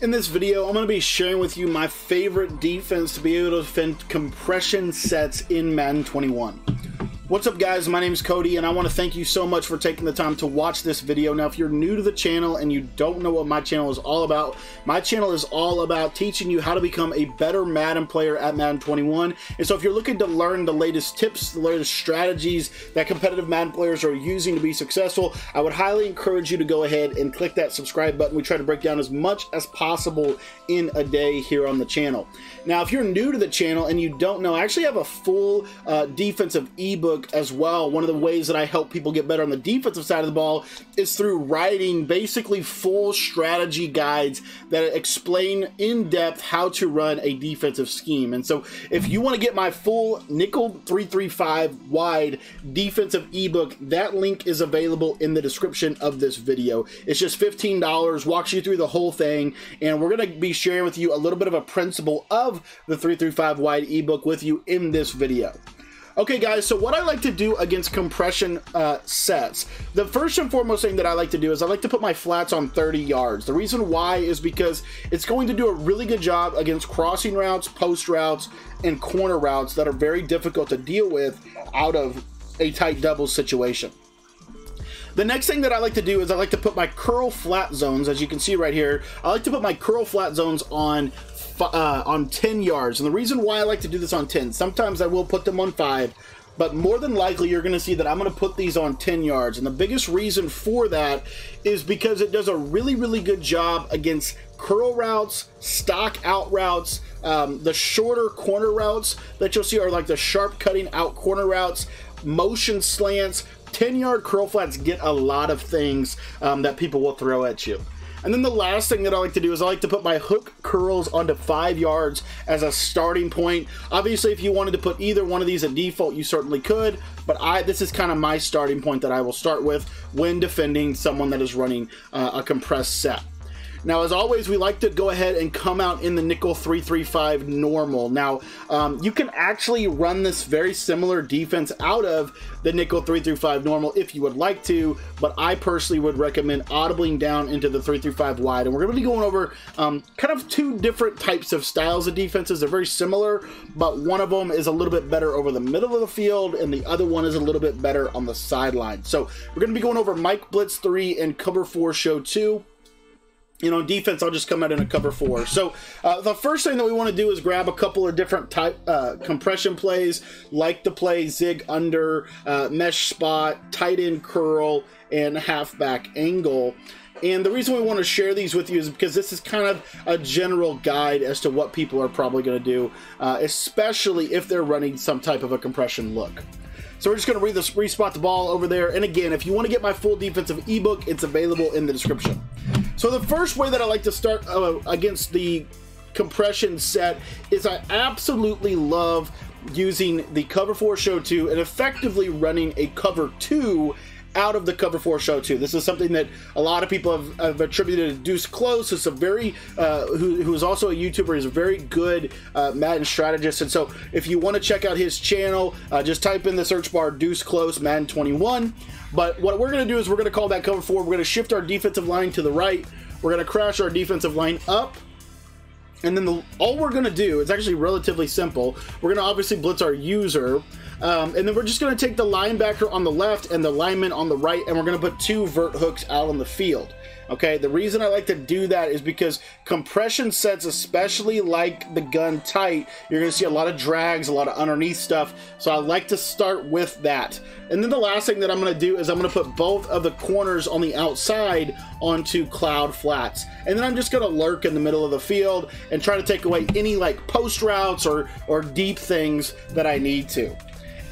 In this video, I'm going to be sharing with you my favorite defense to be able to defend compression sets in Madden 21. What's up guys, my name is Cody and I want to thank you so much for taking the time to watch this video. Now if you're new to the channel and you don't know what my channel is all about, my channel is all about teaching you how to become a better Madden player at Madden 21. And so if you're looking to learn the latest tips, the latest strategies that competitive Madden players are using to be successful, I would highly encourage you to go ahead and click that subscribe button. We try to break down as much as possible in a day here on the channel. Now if you're new to the channel and you don't know, I actually have a full uh, defensive ebook as well. One of the ways that I help people get better on the defensive side of the ball is through writing basically full strategy guides that explain in depth how to run a defensive scheme. And so if you want to get my full nickel 335 wide defensive ebook, that link is available in the description of this video. It's just $15, walks you through the whole thing, and we're going to be sharing with you a little bit of a principle of the 335 wide ebook with you in this video. Okay, guys, so what I like to do against compression uh, sets, the first and foremost thing that I like to do is I like to put my flats on 30 yards. The reason why is because it's going to do a really good job against crossing routes, post routes, and corner routes that are very difficult to deal with out of a tight double situation. The next thing that I like to do is I like to put my curl flat zones, as you can see right here, I like to put my curl flat zones on uh, on 10 yards. And the reason why I like to do this on 10, sometimes I will put them on 5, but more than likely you're going to see that I'm going to put these on 10 yards. And the biggest reason for that is because it does a really, really good job against curl routes, stock out routes, um, the shorter corner routes that you'll see are like the sharp cutting out corner routes, motion slants, 10 yard curl flats get a lot of things um, that people will throw at you. And then the last thing that I like to do is I like to put my hook curls onto five yards as a starting point. Obviously, if you wanted to put either one of these at default, you certainly could, but I this is kind of my starting point that I will start with when defending someone that is running uh, a compressed set. Now, as always, we like to go ahead and come out in the nickel 335 normal. Now, um, you can actually run this very similar defense out of the nickel 335 normal if you would like to, but I personally would recommend audibling down into the 335 wide. And we're going to be going over um, kind of two different types of styles of defenses. They're very similar, but one of them is a little bit better over the middle of the field, and the other one is a little bit better on the sideline. So we're going to be going over Mike Blitz 3 and Cover 4 Show 2 you know, defense, I'll just come out in a cover four. So uh, the first thing that we want to do is grab a couple of different type uh, compression plays, like the play zig under, uh, mesh spot, tight end curl, and halfback angle. And the reason we want to share these with you is because this is kind of a general guide as to what people are probably going to do, uh, especially if they're running some type of a compression look. So we're just going to read this respot the ball over there. And again, if you want to get my full defensive ebook, it's available in the description. So the first way that I like to start uh, against the compression set is I absolutely love using the cover 4 show 2 and effectively running a cover 2 out of the cover four show two. This is something that a lot of people have, have attributed to Deuce Close, who's a very uh, who, who is also a YouTuber. He's a very good uh, Madden strategist, and so if you want to check out his channel, uh, just type in the search bar Deuce Close Madden 21. But what we're going to do is we're going to call that cover four. We're going to shift our defensive line to the right. We're going to crash our defensive line up. And then the, all we're going to do, it's actually relatively simple. We're going to obviously blitz our user. Um, and then we're just going to take the linebacker on the left and the lineman on the right, and we're going to put two vert hooks out on the field. Okay, the reason I like to do that is because compression sets, especially like the gun tight, you're going to see a lot of drags, a lot of underneath stuff. So I like to start with that. And then the last thing that I'm going to do is I'm going to put both of the corners on the outside onto cloud flats. And then I'm just going to lurk in the middle of the field and try to take away any like post routes or, or deep things that I need to.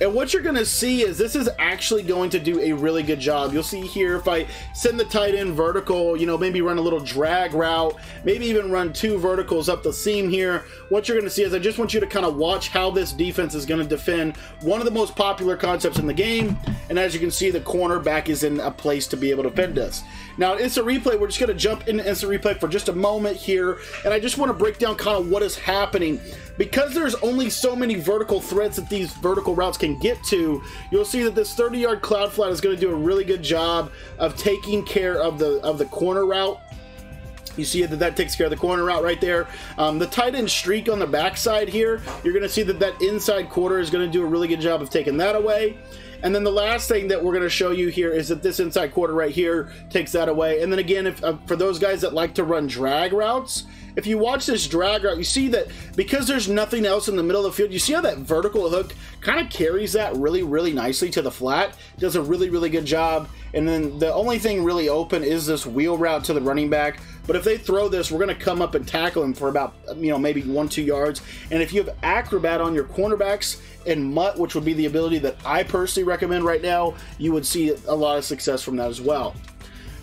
And what you're going to see is this is actually going to do a really good job. You'll see here if I send the tight end vertical, you know, maybe run a little drag route, maybe even run two verticals up the seam here. What you're going to see is I just want you to kind of watch how this defense is going to defend one of the most popular concepts in the game. And as you can see, the cornerback is in a place to be able to defend us. Now, instant replay, we're just going to jump into instant replay for just a moment here. And I just want to break down kind of what is happening. Because there's only so many vertical threats that these vertical routes can get to, you'll see that this 30-yard cloud flat is going to do a really good job of taking care of the of the corner route You see that that takes care of the corner route right there. Um, the tight end streak on the backside here, you're going to see that that inside quarter is going to do a really good job of taking that away. And then the last thing that we're going to show you here is that this inside quarter right here takes that away. And then again, if uh, for those guys that like to run drag routes, if you watch this drag route, you see that because there's nothing else in the middle of the field, you see how that vertical hook kind of carries that really, really nicely to the flat. Does a really, really good job. And then the only thing really open is this wheel route to the running back. But if they throw this, we're going to come up and tackle him for about, you know, maybe one, two yards. And if you have acrobat on your cornerbacks and MUT, which would be the ability that I personally recommend right now, you would see a lot of success from that as well.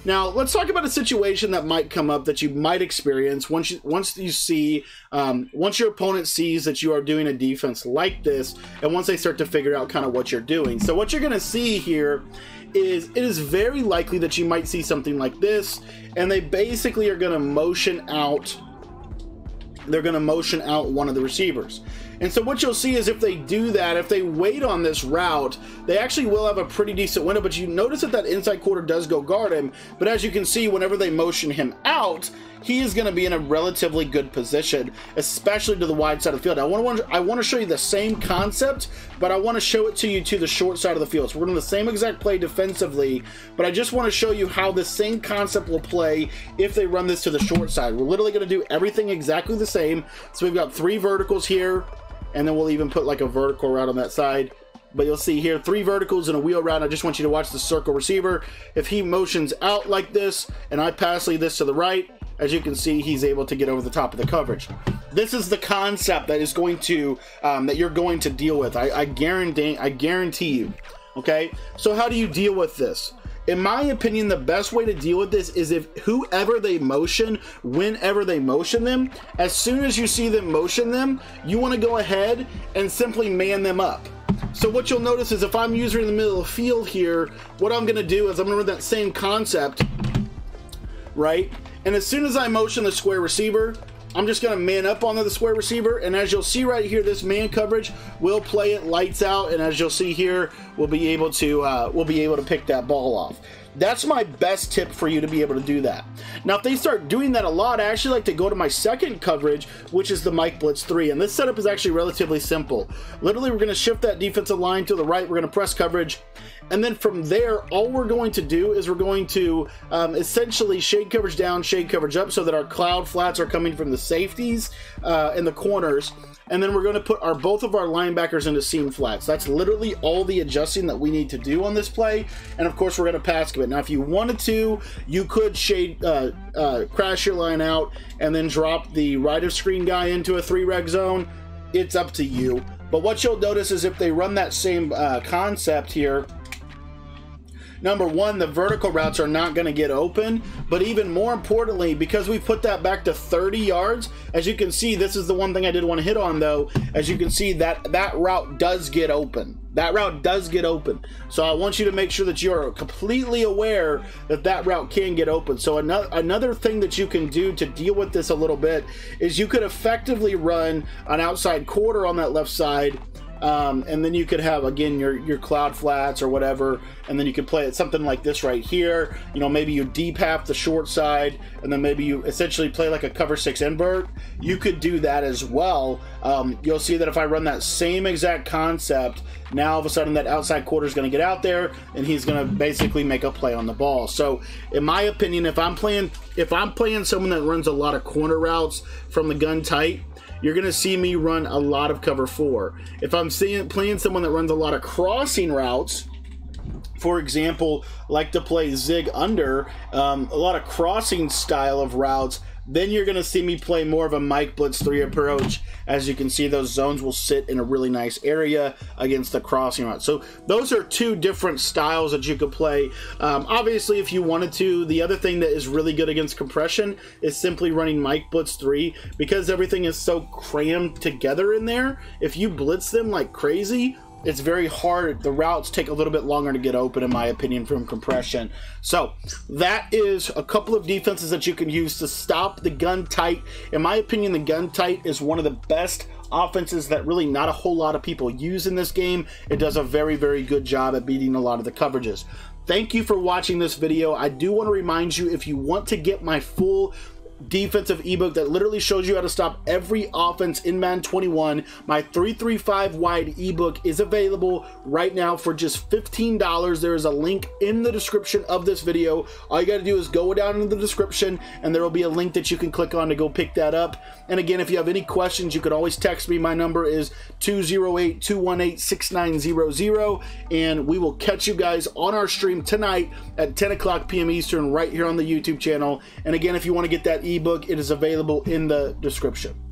Now, let's talk about a situation that might come up that you might experience once you, once you see, um, once your opponent sees that you are doing a defense like this, and once they start to figure out kind of what you're doing. So what you're going to see here is it is very likely that you might see something like this, and they basically are going to motion out they're going to motion out one of the receivers. And so what you'll see is if they do that, if they wait on this route, they actually will have a pretty decent window. But you notice that that inside quarter does go guard him. But as you can see, whenever they motion him out, he is going to be in a relatively good position, especially to the wide side of the field. I want to I want to show you the same concept, but I want to show it to you to the short side of the field. So we're doing the same exact play defensively, but I just want to show you how the same concept will play if they run this to the short side. We're literally going to do everything exactly the same. So we've got three verticals here, and then we'll even put like a vertical route on that side. But you'll see here three verticals and a wheel route. I just want you to watch the circle receiver. If he motions out like this and I pass lead this to the right, as you can see, he's able to get over the top of the coverage. This is the concept that is going to um, that you're going to deal with. I, I guarantee. I guarantee you. Okay. So how do you deal with this? In my opinion, the best way to deal with this is if whoever they motion, whenever they motion them, as soon as you see them motion them, you want to go ahead and simply man them up. So what you'll notice is if I'm user in the middle of the field here, what I'm going to do is I'm going to run that same concept, right? And as soon as I motion the square receiver, I'm just going to man up onto the square receiver. And as you'll see right here, this man coverage will play it lights out. And as you'll see here, we'll be able to uh, we'll be able to pick that ball off. That's my best tip for you to be able to do that. Now, if they start doing that a lot, I actually like to go to my second coverage, which is the Mike Blitz 3. And this setup is actually relatively simple. Literally, we're going to shift that defensive line to the right. We're going to press coverage. And then from there, all we're going to do is we're going to um, essentially shade coverage down, shade coverage up so that our cloud flats are coming from the safeties uh, and the corners and then we're going to put our both of our linebackers into seam flats. That's literally all the adjusting that we need to do on this play, and of course we're going to pass commit. Now, if you wanted to, you could shade uh, uh, crash your line out and then drop the right of screen guy into a three reg zone. It's up to you. But what you'll notice is if they run that same uh, concept here, number one, the vertical routes are not going to get open. But even more importantly, because we put that back to 30 yards, as you can see, this is the one thing I did want to hit on though. As you can see, that that route does get open. That route does get open. So I want you to make sure that you're completely aware that that route can get open. So another another thing that you can do to deal with this a little bit is you could effectively run an outside quarter on that left side um, and then you could have again your your cloud flats or whatever, and then you could play it something like this right here. You know, maybe you deep half the short side, and then maybe you essentially play like a cover six invert. You could do that as well. Um, you'll see that if I run that same exact concept, now all of a sudden that outside quarter is going to get out there, and he's going to basically make a play on the ball. So, in my opinion, if I'm playing if I'm playing someone that runs a lot of corner routes from the gun tight you're going to see me run a lot of cover four. If I'm seeing, playing someone that runs a lot of crossing routes, for example, like to play zig under, um, a lot of crossing style of routes, then you're going to see me play more of a Mike Blitz 3 approach. As you can see, those zones will sit in a really nice area against the crossing route. So those are two different styles that you could play. Um, obviously, if you wanted to, the other thing that is really good against compression is simply running Mike Blitz 3 because everything is so crammed together in there. If you blitz them like crazy, it's very hard. The routes take a little bit longer to get open, in my opinion, from compression. So that is a couple of defenses that you can use to stop the gun tight. In my opinion, the gun tight is one of the best offenses that really not a whole lot of people use in this game. It does a very, very good job at beating a lot of the coverages. Thank you for watching this video. I do want to remind you if you want to get my full defensive ebook that literally shows you how to stop every offense in Madden 21. My 335 wide ebook is available right now for just $15. There is a link in the description of this video. All you got to do is go down in the description and there will be a link that you can click on to go pick that up. And again, if you have any questions, you can always text me. My number is 208 218 6900. And we will catch you guys on our stream tonight at 10 o'clock p.m. Eastern right here on the YouTube channel. And again, if you want to get that ebook, it is available in the description.